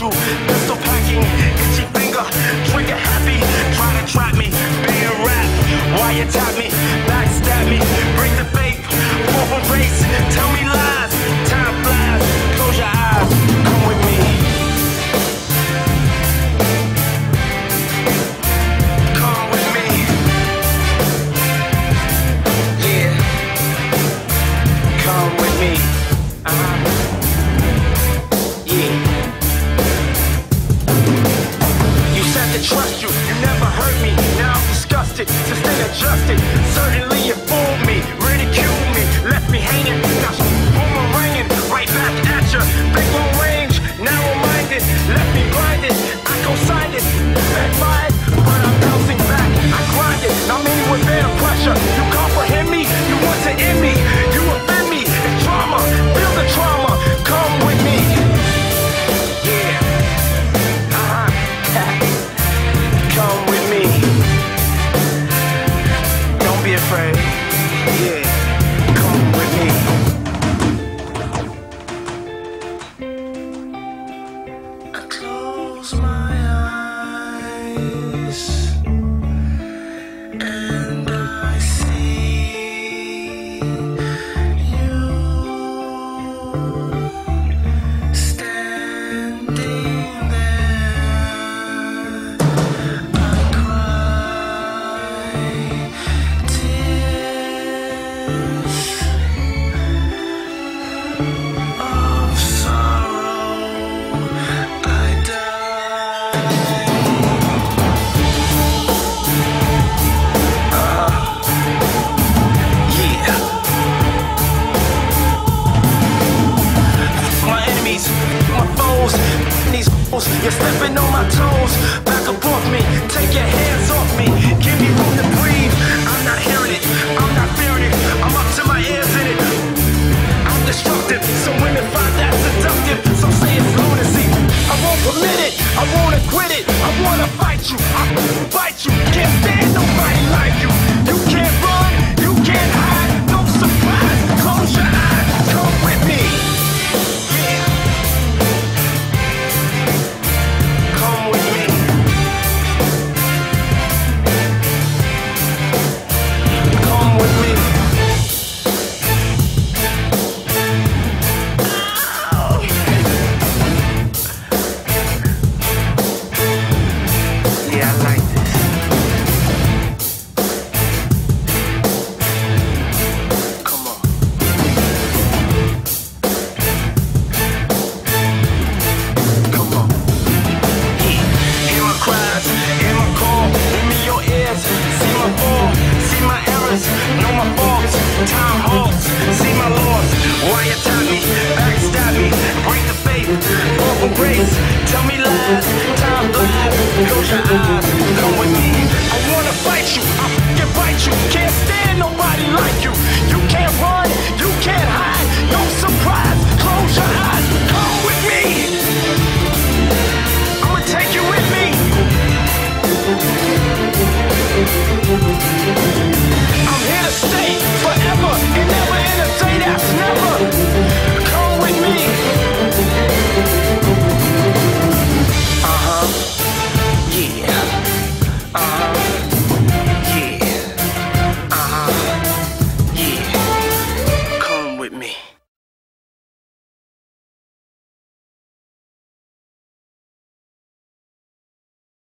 you. Pistol packing, itchy finger, trigger happy. Try to trap me, being rap. Why you tap me? trust you. You never hurt me. Now I'm disgusted. Since adjusted, certainly you fooled me. afraid. Yeah. You're stepping on my toes, back up off me. Take your hands off me. Give me room to breathe. I'm not hearing it. I'm not fearing it. I'm up to my ears in it. I'm destructive. Some women find that seductive. Some say it's lunacy. I won't permit it. I won't quit it. I wanna fight you. I will bite you. tell me lies, time flies, close your eyes.